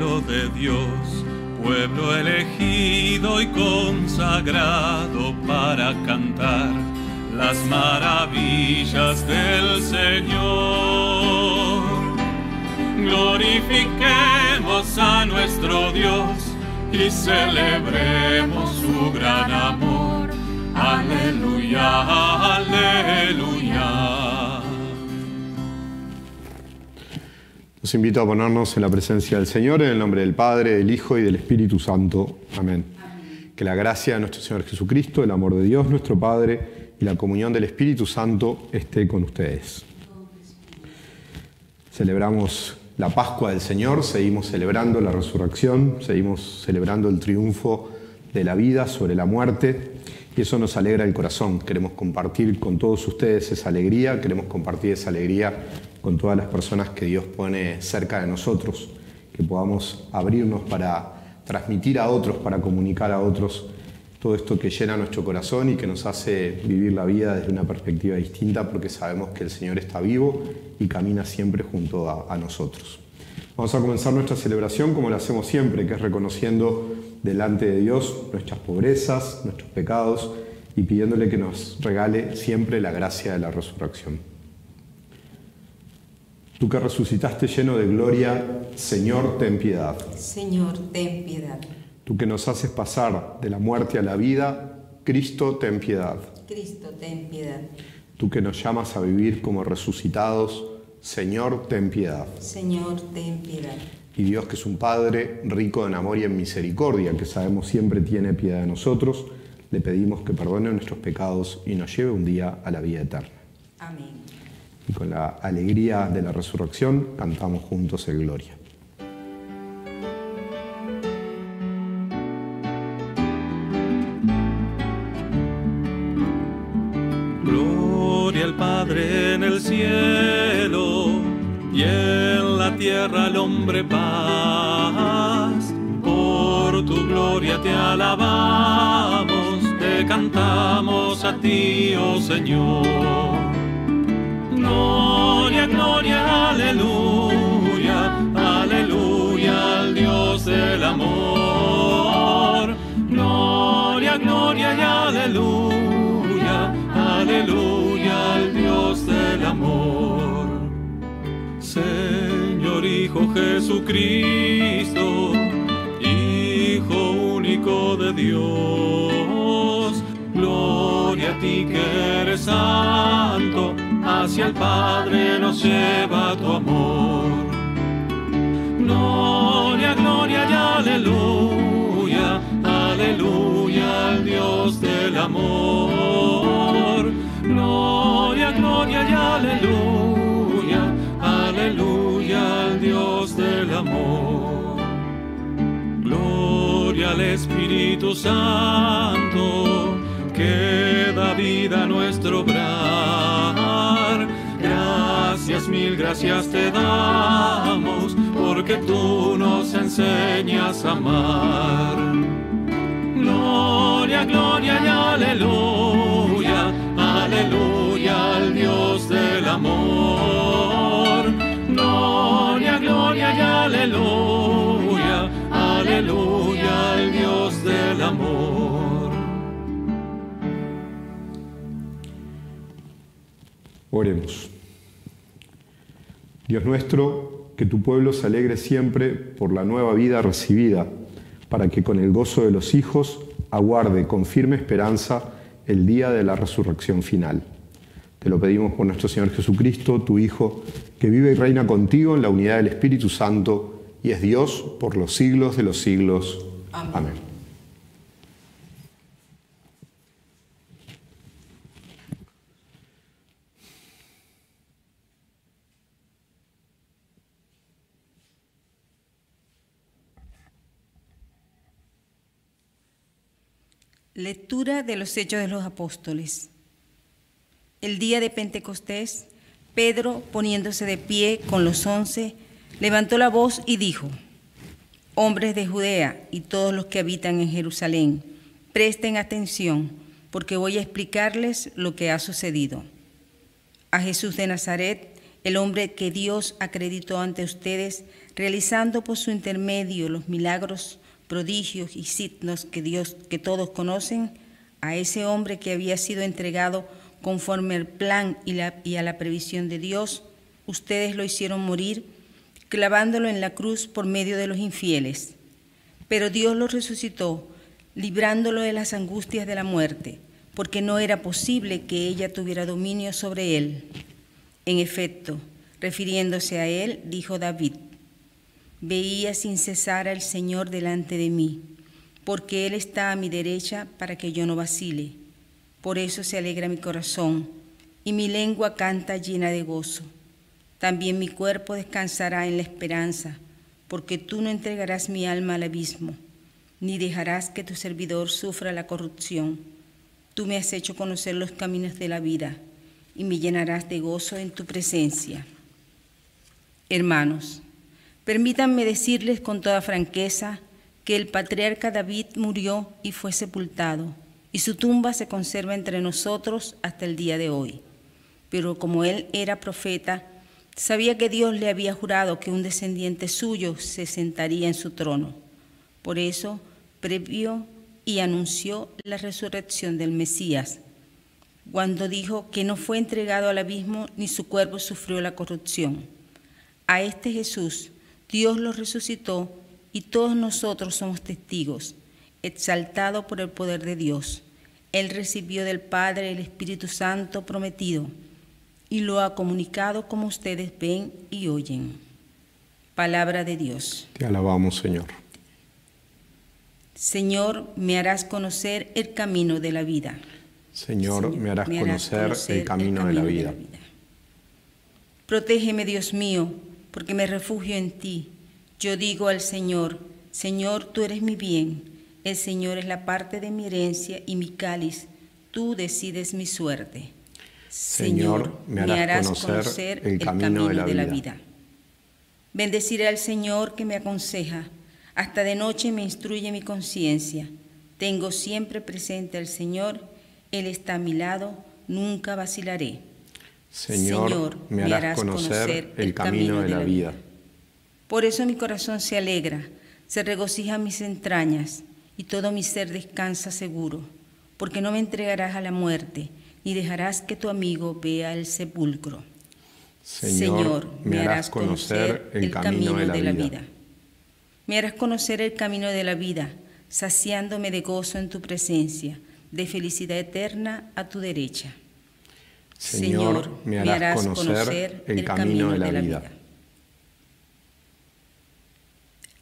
pueblo de Dios, pueblo elegido y consagrado para cantar las maravillas del Señor. Glorifiquemos a nuestro Dios y celebremos su gran amor. Aleluya, aleluya. Los invito a ponernos en la presencia del Señor, en el nombre del Padre, del Hijo y del Espíritu Santo. Amén. Que la gracia de nuestro Señor Jesucristo, el amor de Dios nuestro Padre y la comunión del Espíritu Santo esté con ustedes. Celebramos la Pascua del Señor, seguimos celebrando la resurrección, seguimos celebrando el triunfo de la vida sobre la muerte y eso nos alegra el corazón. Queremos compartir con todos ustedes esa alegría, queremos compartir esa alegría con todas las personas que Dios pone cerca de nosotros, que podamos abrirnos para transmitir a otros, para comunicar a otros todo esto que llena nuestro corazón y que nos hace vivir la vida desde una perspectiva distinta porque sabemos que el Señor está vivo y camina siempre junto a, nosotros. Vamos a comenzar nuestra celebración como lo hacemos siempre, que es reconociendo delante de Dios nuestras pobrezas, nuestros pecados y pidiéndole que nos regale siempre la gracia de la resurrección. Tú que resucitaste lleno de gloria, Señor, ten piedad. Señor, ten piedad. Tú que nos haces pasar de la muerte a la vida, Cristo, ten piedad. Cristo, ten piedad. Tú que nos llamas a vivir como resucitados, Señor, ten piedad. Señor, ten piedad. Y Dios que es un Padre rico en amor y en misericordia, que sabemos siempre tiene piedad de nosotros, le pedimos que perdone nuestros pecados y nos lleve un día a la vida eterna. Amén. Y con la alegría de la resurrección cantamos juntos el Gloria. Gloria al Padre en el cielo y en la tierra al hombre paz. Por tu gloria te alabamos, te cantamos a ti, oh Señor. Gloria, gloria, aleluya, aleluya al Dios del amor. Gloria, gloria y aleluya, aleluya al Dios del amor. Señor Hijo Jesucristo, Hijo único de Dios, gloria a ti que eres santo, hacia el Padre nos lleva tu amor. Gloria, gloria y aleluya, aleluya al Dios del amor. Gloria, gloria y aleluya, aleluya al Dios del amor. Gloria al Espíritu Santo, que da vida a nuestro obrar. Gracias, mil gracias te damos, porque tú nos enseñas a amar. Gloria, gloria y aleluya, aleluya al Dios del amor. Gloria, gloria y aleluya, aleluya al Dios del amor. Oremos. Dios nuestro, que tu pueblo se alegre siempre por la nueva vida recibida, para que con el gozo de los hijos aguarde con firme esperanza el día de la resurrección final. Te lo pedimos por nuestro Señor Jesucristo, tu Hijo, que vive y reina contigo en la unidad del Espíritu Santo y es Dios por los siglos de los siglos. Amén. Amén. Lectura de los Hechos de los Apóstoles. El día de Pentecostés, Pedro, poniéndose de pie con los once, levantó la voz y dijo, Hombres de Judea y todos los que habitan en Jerusalén, presten atención, porque voy a explicarles lo que ha sucedido. A Jesús de Nazaret, el hombre que Dios acreditó ante ustedes, realizando por su intermedio los milagros, prodigios y signos que Dios que todos conocen, a ese hombre que había sido entregado conforme al plan y, y a la previsión de Dios, ustedes lo hicieron morir, clavándolo en la cruz por medio de los infieles. Pero Dios lo resucitó, librándolo de las angustias de la muerte, porque no era posible que ella tuviera dominio sobre él. En efecto, refiriéndose a él, dijo David, veía sin cesar al Señor delante de mí, porque Él está a mi derecha para que yo no vacile. Por eso se alegra mi corazón, y mi lengua canta llena de gozo. También mi cuerpo descansará en la esperanza, porque tú no entregarás mi alma al abismo, ni dejarás que tu servidor sufra la corrupción. Tú me has hecho conocer los caminos de la vida, y me llenarás de gozo en tu presencia. Hermanos, permítanme decirles con toda franqueza que el patriarca David murió y fue sepultado, y su tumba se conserva entre nosotros hasta el día de hoy. Pero como él era profeta, sabía que Dios le había jurado que un descendiente suyo se sentaría en su trono. Por eso previó y anunció la resurrección del Mesías, cuando dijo que no fue entregado al abismo ni su cuerpo sufrió la corrupción. A este Jesús Dios lo resucitó y todos nosotros somos testigos, exaltado por el poder de Dios. Él recibió del Padre el Espíritu Santo prometido y lo ha comunicado como ustedes ven y oyen. Palabra de Dios. Te alabamos, Señor. Señor, me harás conocer el camino de la vida. Señor, me, harás conocer, el, camino de la vida. Protégeme, Dios mío, porque me refugio en ti. Yo digo al Señor, Señor, tú eres mi bien. El Señor es la parte de mi herencia y mi cáliz. Tú decides mi suerte. Señor, me harás, conocer, el, camino, de, la, vida. vida. Bendeciré al Señor que me aconseja. Hasta de noche me instruye mi conciencia. Tengo siempre presente al Señor. Él está a mi lado. Nunca vacilaré. Señor, me, harás conocer, el camino, de la vida. Por eso mi corazón se alegra, se regocija mis entrañas, y todo mi ser descansa seguro, porque no me entregarás a la muerte, ni dejarás que tu amigo vea el sepulcro. Señor, me, harás conocer el, camino, de, la, vida. Me harás conocer el camino de la vida, saciándome de gozo en tu presencia, de felicidad eterna a tu derecha. Señor, me harás, conocer, el, camino, de la, vida.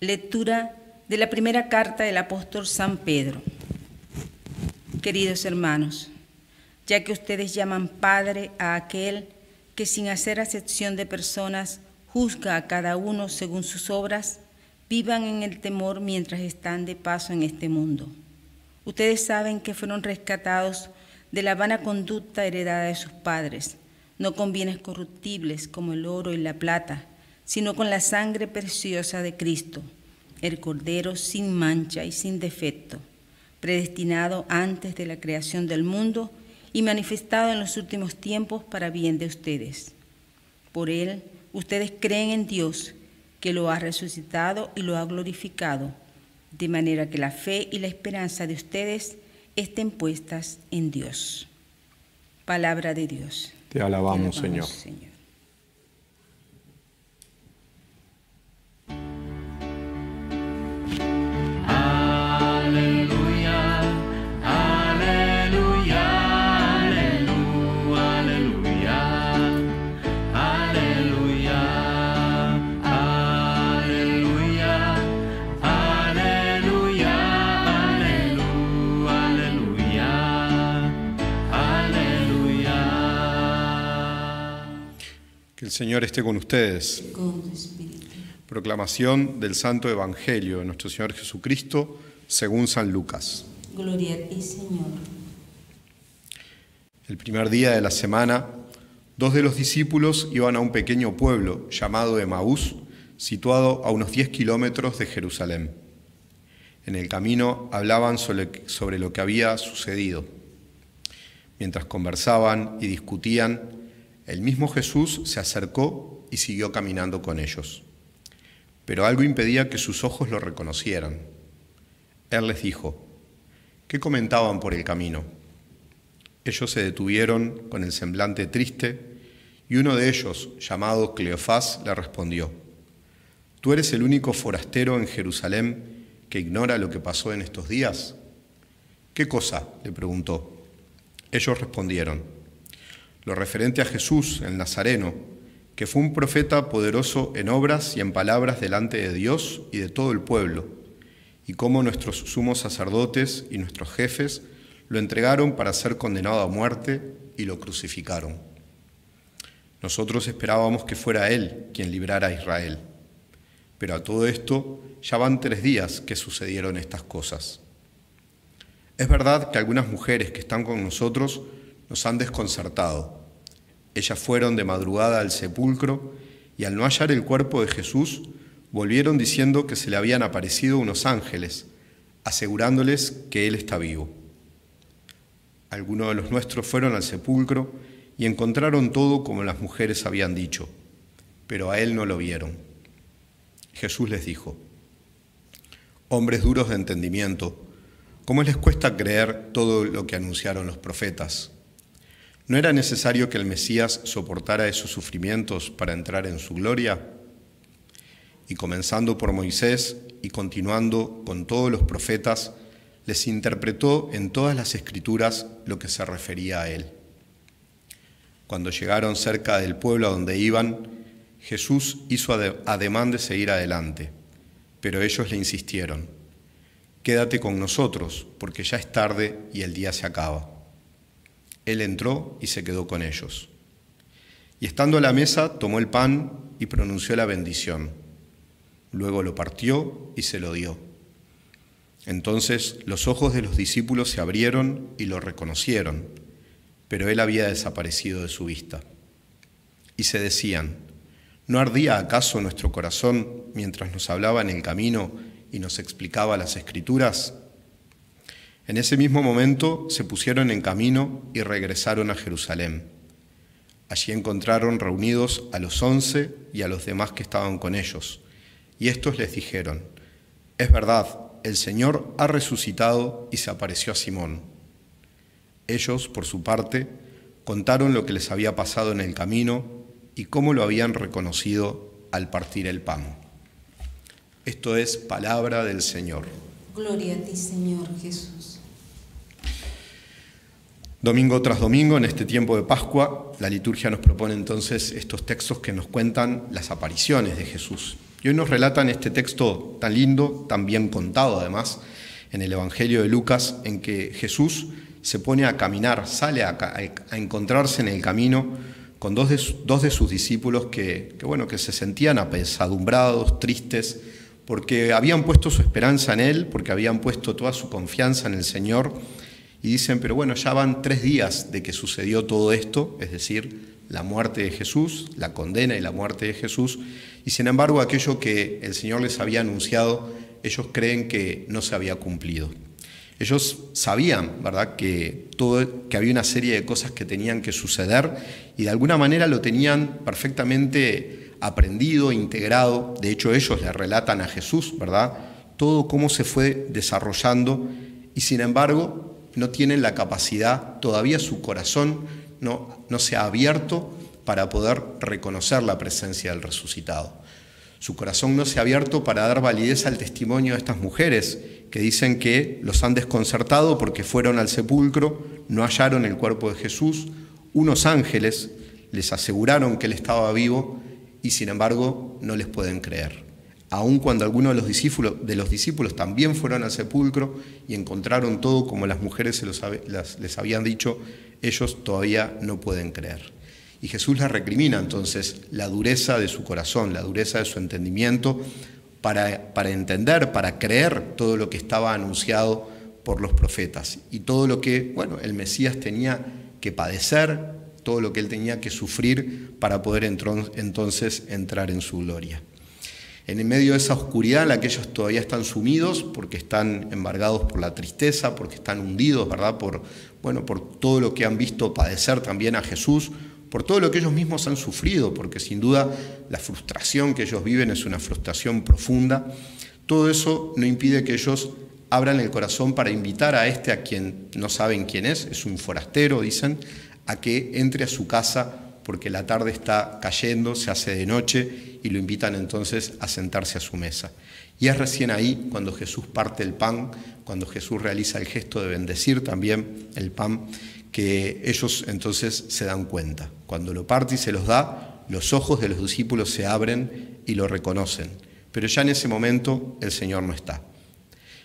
Lectura de la primera carta del apóstol San Pedro. Queridos hermanos, ya que ustedes llaman Padre a aquel que sin hacer acepción de personas juzga a cada uno según sus obras, vivan en el temor mientras están de paso en este mundo. Ustedes saben que fueron rescatados de la vana conducta heredada de sus padres, no con bienes corruptibles como el oro y la plata, sino con la sangre preciosa de Cristo, el Cordero sin mancha y sin defecto, predestinado antes de la creación del mundo y manifestado en los últimos tiempos para bien de ustedes. Por él, ustedes creen en Dios, que lo ha resucitado y lo ha glorificado, de manera que la fe y la esperanza de ustedes estén puestas en Dios. Palabra de Dios. Te alabamos, Señor. El Señor esté con ustedes. Proclamación del Santo Evangelio de nuestro Señor Jesucristo según San Lucas. Gloria a ti, Señor. El primer día de la semana, dos de los discípulos iban a un pequeño pueblo llamado Emaús, situado a unos 10 kilómetros de Jerusalén. En el camino hablaban sobre lo que había sucedido. Mientras conversaban y discutían, El mismo Jesús se acercó y siguió caminando con ellos. Pero algo impedía que sus ojos lo reconocieran. Él les dijo, ¿qué comentaban por el camino? Ellos se detuvieron con el semblante triste y uno de ellos, llamado Cleofás, le respondió, ¿Tú eres el único forastero en Jerusalén que ignora lo que pasó en estos días? ¿Qué cosa? le preguntó. Ellos respondieron, lo referente a Jesús, el Nazareno, que fue un profeta poderoso en obras y en palabras delante de Dios y de todo el pueblo, y cómo nuestros sumos sacerdotes y nuestros jefes lo entregaron para ser condenado a muerte y lo crucificaron. Nosotros esperábamos que fuera Él quien librara a Israel. Pero a todo esto ya van tres días que sucedieron estas cosas. Es verdad que algunas mujeres que están con nosotros nos han desconcertado. Ellas fueron de madrugada al sepulcro y al no hallar el cuerpo de Jesús, volvieron diciendo que se le habían aparecido unos ángeles, asegurándoles que Él está vivo. Algunos de los nuestros fueron al sepulcro y encontraron todo como las mujeres habían dicho, pero a él no lo vieron. Jesús les dijo, hombres duros de entendimiento, ¿cómo les cuesta creer todo lo que anunciaron los profetas? ¿No era necesario que el Mesías soportara esos sufrimientos para entrar en su gloria? Y comenzando por Moisés y continuando con todos los profetas, les interpretó en todas las escrituras lo que se refería a él. Cuando llegaron cerca del pueblo a donde iban, Jesús hizo ademán de seguir adelante, pero ellos le insistieron, quédate con nosotros, porque ya es tarde y el día se acaba. Él entró y se quedó con ellos. Y estando a la mesa, tomó el pan y pronunció la bendición. Luego lo partió y se lo dio. Entonces los ojos de los discípulos se abrieron y lo reconocieron pero él había desaparecido de su vista. Y se decían, ¿no ardía acaso nuestro corazón mientras nos hablaba en el camino y nos explicaba las escrituras? En ese mismo momento se pusieron en camino y regresaron a Jerusalén. Allí encontraron reunidos a los once y a los demás que estaban con ellos. Y estos les dijeron, es verdad, el Señor ha resucitado y se apareció a Simón. Ellos, por su parte, contaron lo que les había pasado en el camino y cómo lo habían reconocido al partir el pan. Esto es palabra del Señor. Gloria a ti, Señor Jesús. Domingo tras domingo, en este tiempo de Pascua, la liturgia nos propone entonces estos textos que nos cuentan las apariciones de Jesús. Y hoy nos relatan este texto tan lindo, tan bien contado además, en el Evangelio de Lucas, en que Jesús se pone a caminar, sale a, encontrarse en el camino con dos de, sus discípulos que, bueno, que se sentían apesadumbrados, tristes, porque habían puesto su esperanza en Él, porque habían puesto toda su confianza en el Señor, y dicen, pero bueno, ya van tres días de que sucedió todo esto, es decir, la muerte de Jesús, la condena y la muerte de Jesús, y sin embargo aquello que el Señor les había anunciado, ellos creen que no se había cumplido. Ellos sabían, ¿verdad?, que, todo, que había una serie de cosas que tenían que suceder y de alguna manera lo tenían perfectamente aprendido, integrado. De hecho, ellos le relatan a Jesús, ¿verdad?, todo cómo se fue desarrollando y sin embargo no tienen la capacidad, todavía su corazón no, no se ha abierto para poder reconocer la presencia del resucitado. Su corazón no se ha abierto para dar validez al testimonio de estas mujeres que dicen que los han desconcertado porque fueron al sepulcro, no hallaron el cuerpo de Jesús, unos ángeles les aseguraron que él estaba vivo y sin embargo no les pueden creer. Aun cuando algunos de los discípulos, también fueron al sepulcro y encontraron todo como las mujeres se les habían dicho, ellos todavía no pueden creer. Y Jesús les recrimina entonces la dureza de su corazón, la dureza de su entendimiento, para, para entender, para creer todo lo que estaba anunciado por los profetas y todo lo que, bueno, el Mesías tenía que padecer, todo lo que él tenía que sufrir para poder entonces entrar en su gloria. En medio de esa oscuridad en la que ellos todavía están sumidos, porque están embargados por la tristeza, porque están hundidos, ¿verdad? Por, bueno, por todo lo que han visto padecer también a Jesús, por todo lo que ellos mismos han sufrido, porque sin duda la frustración que ellos viven es una frustración profunda. Todo eso no impide que ellos abran el corazón para invitar a este a quien no saben quién es, es un forastero, dicen, a que entre a su casa porque la tarde está cayendo, se hace de noche y lo invitan entonces a sentarse a su mesa. Y es recién ahí cuando Jesús parte el pan, cuando Jesús realiza el gesto de bendecir también el pan, que ellos entonces se dan cuenta. Cuando lo parte y se los da, los ojos de los discípulos se abren y lo reconocen. Pero ya en ese momento el Señor no está.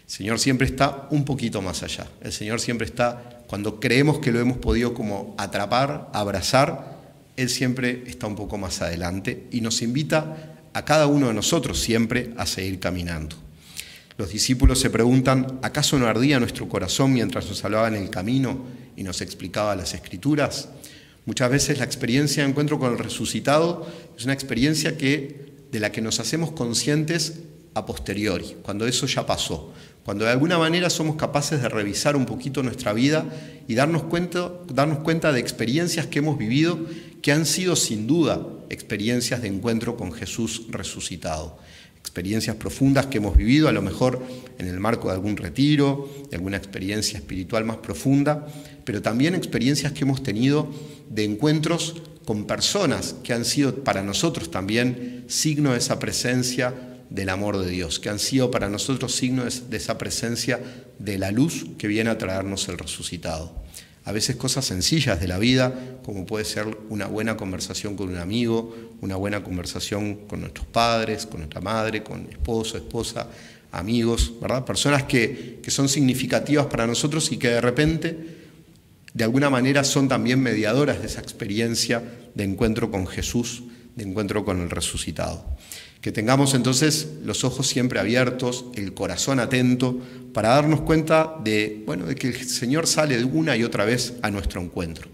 El Señor siempre está un poquito más allá. El Señor siempre está, cuando creemos que lo hemos podido como atrapar, abrazar, Él siempre está un poco más adelante y nos invita a cada uno de nosotros siempre a seguir caminando. Los discípulos se preguntan, ¿acaso no ardía nuestro corazón mientras nos hablaba en el camino y nos explicaba las escrituras? Muchas veces la experiencia de encuentro con el resucitado es una experiencia que, de la que nos hacemos conscientes a posteriori, cuando eso ya pasó, cuando de alguna manera somos capaces de revisar un poquito nuestra vida y darnos cuenta, darnos cuenta de experiencias que hemos vivido que han sido sin duda experiencias de encuentro con Jesús resucitado. Experiencias profundas que hemos vivido, a lo mejor en el marco de algún retiro, de alguna experiencia espiritual más profunda, pero también experiencias que hemos tenido de encuentros con personas que han sido para nosotros también signo de esa presencia del amor de Dios, que han sido para nosotros signos de esa presencia de la luz que viene a traernos el resucitado. A veces cosas sencillas de la vida, como puede ser una buena conversación con un amigo, una buena conversación con nuestros padres, con nuestra madre, con esposo, esposa, amigos, ¿verdad? Personas que, que son significativas para nosotros y que de repente, de alguna manera, son también mediadoras de esa experiencia de encuentro con Jesús, de encuentro con el resucitado. Que tengamos entonces los ojos siempre abiertos, el corazón atento, para darnos cuenta de, bueno, de que el Señor sale de una y otra vez a nuestro encuentro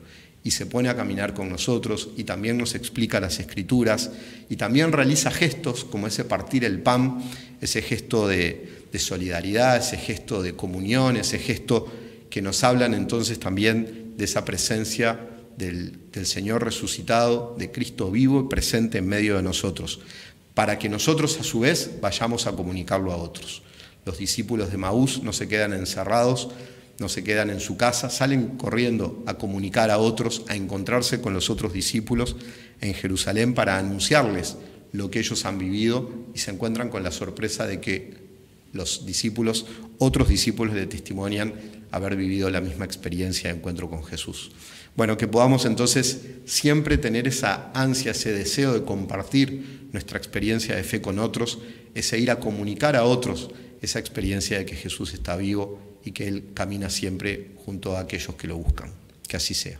y se pone a caminar con nosotros y también nos explica las escrituras y también realiza gestos como ese partir el pan, ese gesto de, solidaridad, ese gesto de comunión, ese gesto que nos hablan entonces también de esa presencia del, del Señor resucitado, de Cristo vivo y presente en medio de nosotros para que nosotros a su vez vayamos a comunicarlo a otros. Los discípulos de Maús no se quedan encerrados, no se quedan en su casa, salen corriendo a comunicar a otros, a encontrarse con los otros discípulos en Jerusalén para anunciarles lo que ellos han vivido y se encuentran con la sorpresa de que los discípulos, otros discípulos le testimonian haber vivido la misma experiencia de encuentro con Jesús. Bueno, que podamos entonces siempre tener esa ansia, ese deseo de compartir nuestra experiencia de fe con otros, ese ir a comunicar a otros esa experiencia de que Jesús está vivo y que Él camina siempre junto a aquellos que lo buscan. Que así sea.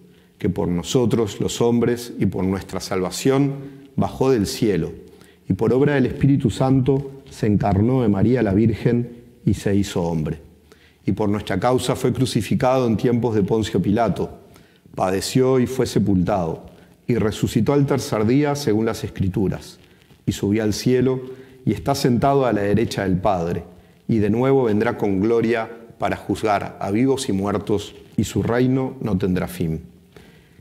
que por nosotros los hombres y por nuestra salvación bajó del cielo, y por obra del Espíritu Santo se encarnó de María la Virgen y se hizo hombre. Y por nuestra causa fue crucificado en tiempos de Poncio Pilato, padeció y fue sepultado, y resucitó al tercer día según las Escrituras, y subió al cielo y está sentado a la derecha del Padre, y de nuevo vendrá con gloria para juzgar a vivos y muertos, y su reino no tendrá fin.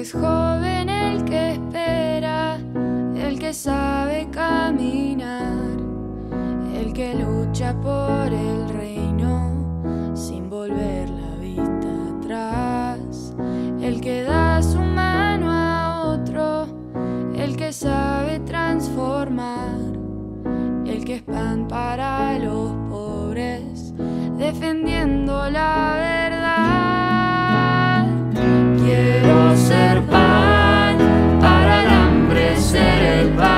Es joven el que que sabe caminar, el que lucha por el reino sin volver la vista atrás, el que da su mano a otro, el que sabe transformar, el que es pan para los pobres, defendiendo la verdad. Quiero hambre, ser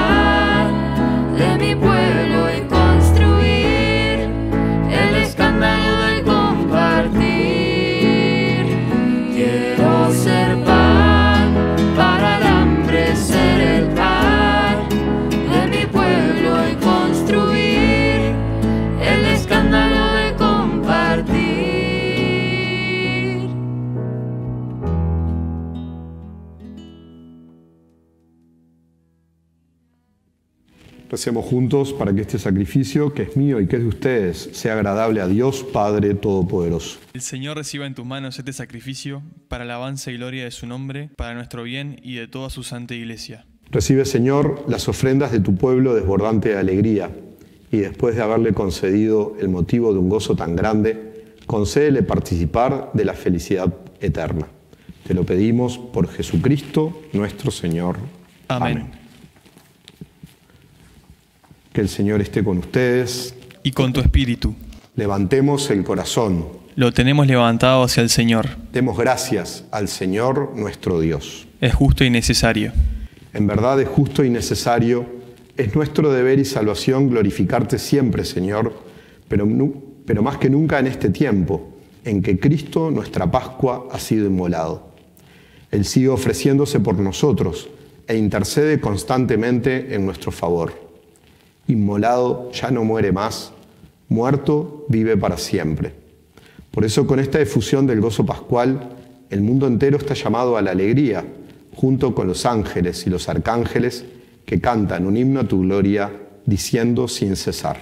Recemos juntos para que este sacrificio, que es mío y que es de ustedes, sea agradable a Dios Padre Todopoderoso. El Señor reciba en tus manos este sacrificio para alabanza y gloria de su nombre, para nuestro bien y de toda su santa iglesia. Recibe, Señor, las ofrendas de tu pueblo desbordante de alegría, y después de haberle concedido el motivo de un gozo tan grande, concédele participar de la felicidad eterna. Te lo pedimos por Jesucristo nuestro Señor. Amén. Que el Señor esté con ustedes. Y con tu espíritu. Levantemos el corazón. Lo tenemos levantado hacia el Señor. Demos gracias al Señor nuestro Dios. Es justo y necesario. En verdad es justo y necesario, es nuestro deber y salvación glorificarte siempre, Señor, pero, pero más que nunca en este tiempo, en que Cristo, nuestra Pascua, ha sido inmolado. Él sigue ofreciéndose por nosotros e intercede constantemente en nuestro favor. Inmolado ya no muere más, muerto vive para siempre. Por eso con esta efusión del gozo pascual, el mundo entero está llamado a la alegría, junto con los ángeles y los arcángeles que cantan un himno a tu gloria, diciendo sin cesar.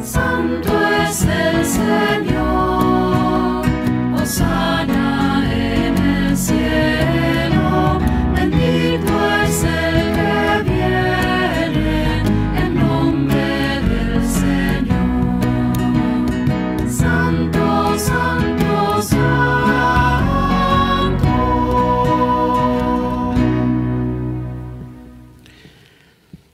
Santo es el Señor,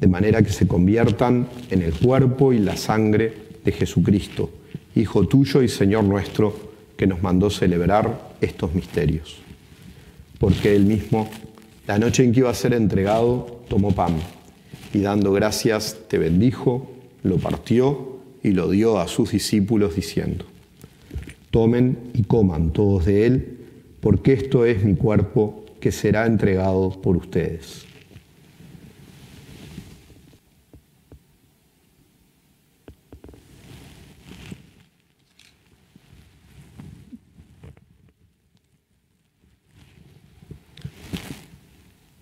de manera que se conviertan en el cuerpo y la sangre de Jesucristo, Hijo tuyo y Señor nuestro, que nos mandó celebrar estos misterios. Porque él mismo, la noche en que iba a ser entregado, tomó pan y dando gracias te bendijo, lo partió y lo dio a sus discípulos diciendo, tomen y coman todos de él, porque esto es mi cuerpo que será entregado por ustedes.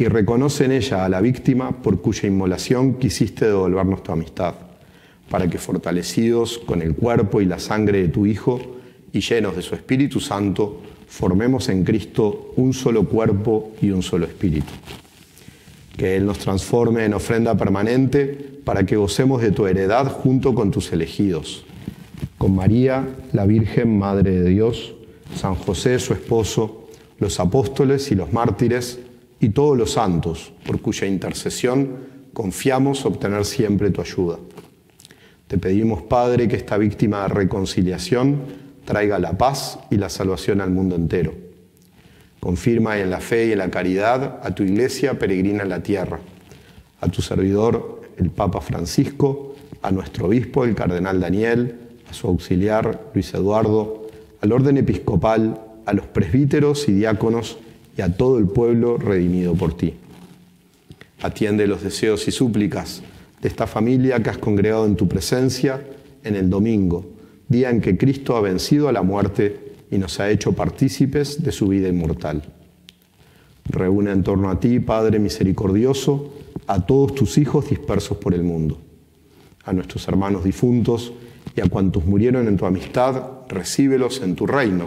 y reconoce en ella a la víctima por cuya inmolación quisiste devolvernos tu amistad, para que fortalecidos con el cuerpo y la sangre de tu Hijo y llenos de su Espíritu Santo, formemos en Cristo un solo cuerpo y un solo espíritu. Que Él nos transforme en ofrenda permanente para que gocemos de tu heredad junto con tus elegidos. Con María, la Virgen Madre de Dios, San José, su esposo, los apóstoles y los mártires, y todos los santos, por cuya intercesión confiamos obtener siempre tu ayuda. Te pedimos, Padre, que esta víctima de reconciliación traiga la paz y la salvación al mundo entero. Confirma en la fe y en la caridad a tu iglesia peregrina en la tierra, a tu servidor, el Papa Francisco, a nuestro obispo, el cardenal Daniel, a su auxiliar, Luis Eduardo, al orden episcopal, a los presbíteros y diáconos, a todo el pueblo redimido por ti. Atiende los deseos y súplicas de esta familia que has congregado en tu presencia en el domingo, día en que Cristo ha vencido a la muerte y nos ha hecho partícipes de su vida inmortal. Reúne en torno a ti, Padre misericordioso, a todos tus hijos dispersos por el mundo, a nuestros hermanos difuntos y a cuantos murieron en tu amistad, recíbelos en tu reino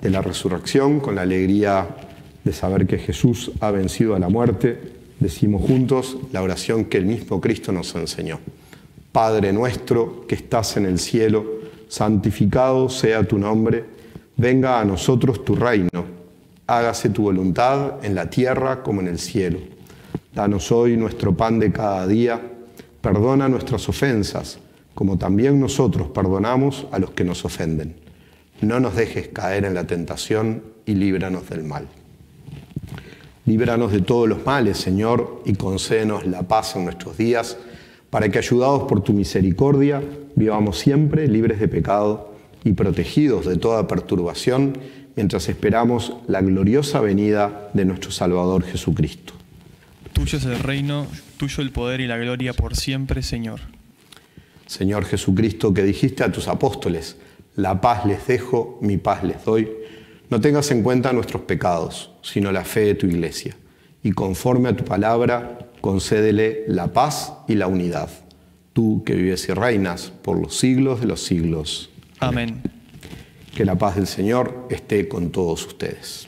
de la resurrección, con la alegría de saber que Jesús ha vencido a la muerte, decimos juntos la oración que el mismo Cristo nos enseñó. Padre nuestro que estás en el cielo, santificado sea tu nombre, venga a nosotros tu reino, hágase tu voluntad en la tierra como en el cielo. Danos hoy nuestro pan de cada día, perdona nuestras ofensas, como también nosotros perdonamos a los que nos ofenden no nos dejes caer en la tentación y líbranos del mal. Líbranos de todos los males, Señor, y concédenos la paz en nuestros días, para que, ayudados por tu misericordia, vivamos siempre libres de pecado y protegidos de toda perturbación, mientras esperamos la gloriosa venida de nuestro Salvador Jesucristo. Tuyo es el reino, tuyo el poder y la gloria por siempre, Señor. Señor Jesucristo, que dijiste a tus apóstoles, la paz les dejo, mi paz les doy. No tengas en cuenta nuestros pecados, sino la fe de tu iglesia. Y conforme a tu palabra, concédele la paz y la unidad. Tú que vives y reinas por los siglos de los siglos. Amén. Que la paz del Señor esté con todos ustedes.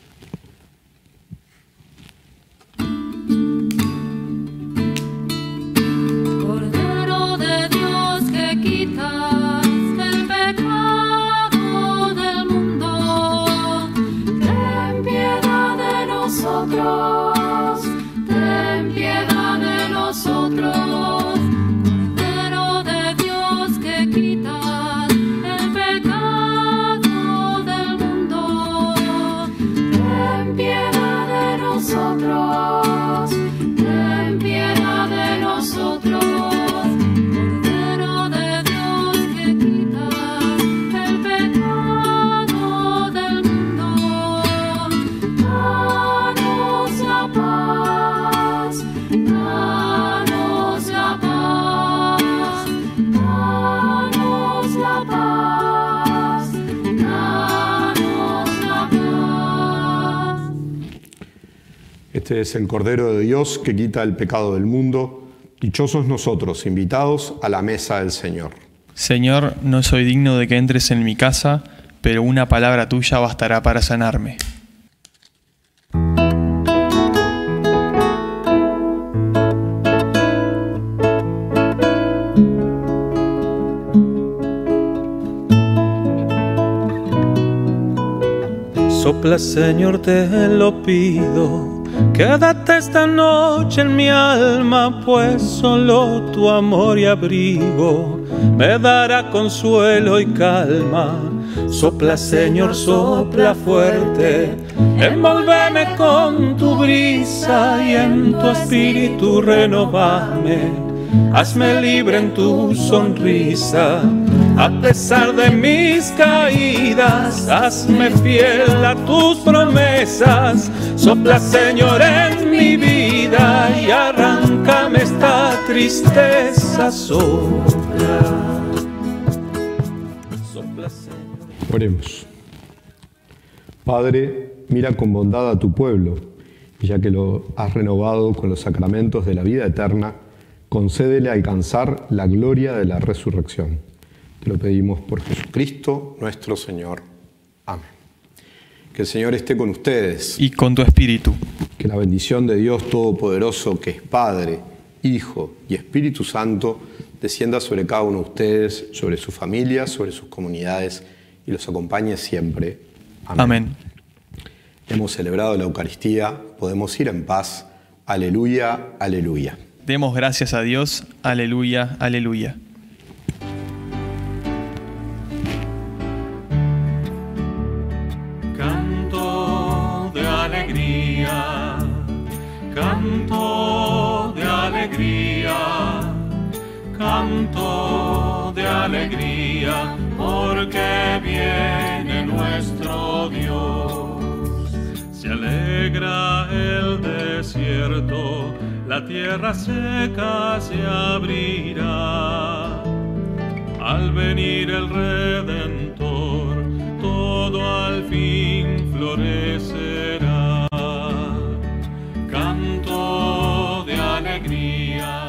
Este es el Cordero de Dios que quita el pecado del mundo. Dichosos nosotros, invitados a la mesa del Señor. Señor, no soy digno de que entres en mi casa, pero una palabra tuya bastará para sanarme. Sopla, Señor, te lo pido Quédate esta noche en mi alma, pues solo tu amor y abrigo me dará consuelo y calma. Sopla Señor, sopla fuerte, envolveme con tu brisa y en tu espíritu renovame hazme libre en tu sonrisa. A pesar de mis caídas, hazme fiel a tus promesas. Sopla, Señor, en mi vida y arráncame esta tristeza. Sopla. Sopla. Oremos. Padre, mira con bondad a tu pueblo, ya que lo has renovado con los sacramentos de la vida eterna concédele alcanzar la gloria de la resurrección. Te lo pedimos por Jesucristo nuestro Señor. Amén. Que el Señor esté con ustedes. Y con tu espíritu. Que la bendición de Dios Todopoderoso, que es Padre, Hijo y Espíritu Santo, descienda sobre cada uno de ustedes, sobre su familia, sobre sus comunidades y los acompañe siempre. Amén. Amén. Hemos celebrado la Eucaristía, podemos ir en paz. Aleluya, aleluya. Demos gracias a Dios. Aleluya, aleluya. Canto de alegría, canto de alegría, canto de alegría, porque viene nuestro Dios. Se alegra el desierto la tierra seca se abrirá. Al venir el Redentor, todo al fin florecerá. Canto de alegría.